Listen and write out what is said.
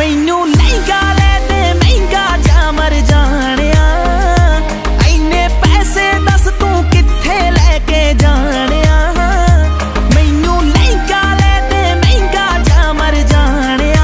may know